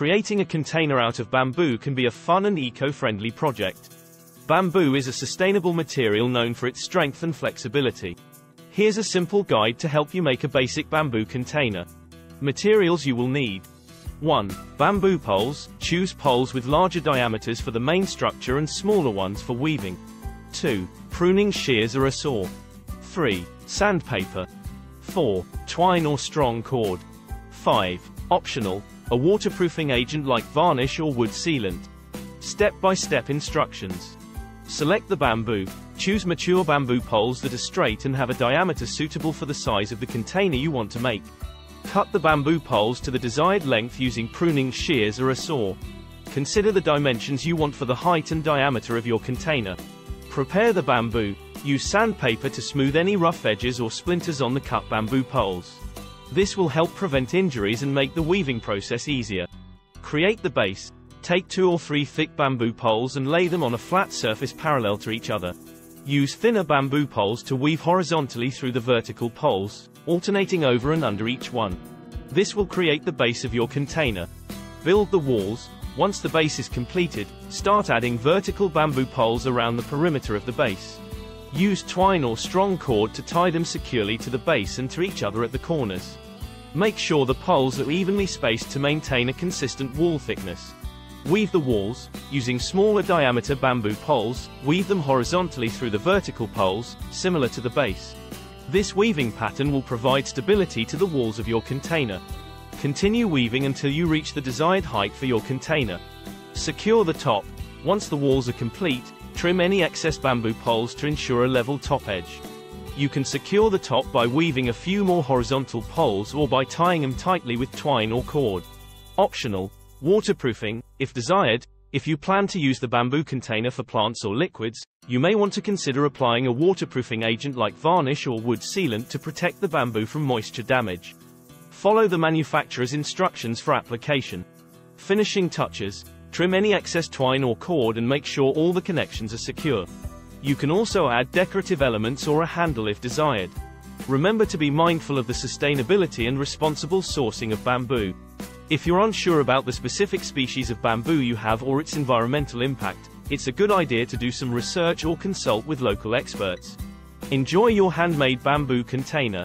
Creating a container out of bamboo can be a fun and eco-friendly project. Bamboo is a sustainable material known for its strength and flexibility. Here's a simple guide to help you make a basic bamboo container. Materials you will need. 1. Bamboo poles, choose poles with larger diameters for the main structure and smaller ones for weaving. 2. Pruning shears or a saw. 3. Sandpaper. 4. Twine or strong cord. 5. Optional, a waterproofing agent like varnish or wood sealant. Step-by-step -step instructions. Select the bamboo, choose mature bamboo poles that are straight and have a diameter suitable for the size of the container you want to make. Cut the bamboo poles to the desired length using pruning shears or a saw. Consider the dimensions you want for the height and diameter of your container. Prepare the bamboo, use sandpaper to smooth any rough edges or splinters on the cut bamboo poles. This will help prevent injuries and make the weaving process easier. Create the base. Take two or three thick bamboo poles and lay them on a flat surface parallel to each other. Use thinner bamboo poles to weave horizontally through the vertical poles, alternating over and under each one. This will create the base of your container. Build the walls. Once the base is completed, start adding vertical bamboo poles around the perimeter of the base. Use twine or strong cord to tie them securely to the base and to each other at the corners. Make sure the poles are evenly spaced to maintain a consistent wall thickness. Weave the walls, using smaller diameter bamboo poles, weave them horizontally through the vertical poles, similar to the base. This weaving pattern will provide stability to the walls of your container. Continue weaving until you reach the desired height for your container. Secure the top. Once the walls are complete, trim any excess bamboo poles to ensure a level top edge. You can secure the top by weaving a few more horizontal poles or by tying them tightly with twine or cord. Optional. Waterproofing, if desired, if you plan to use the bamboo container for plants or liquids, you may want to consider applying a waterproofing agent like varnish or wood sealant to protect the bamboo from moisture damage. Follow the manufacturer's instructions for application. Finishing touches, trim any excess twine or cord and make sure all the connections are secure. You can also add decorative elements or a handle if desired. Remember to be mindful of the sustainability and responsible sourcing of bamboo. If you're unsure about the specific species of bamboo you have or its environmental impact, it's a good idea to do some research or consult with local experts. Enjoy your handmade bamboo container.